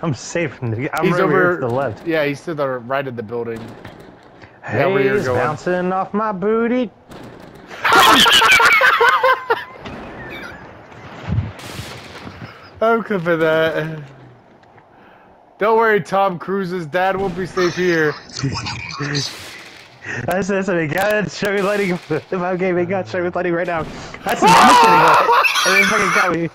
I'm safe. I'm He's right over here to the left. Yeah, he's to the right of the building. Hey, yeah, he's bouncing off my booty. I'm good for that. Don't worry, Tom Cruise's dad won't be safe here. I said something. God, show me lighting. If I'm gaming, God, show me lighting right now. That's a image. and they fucking got me.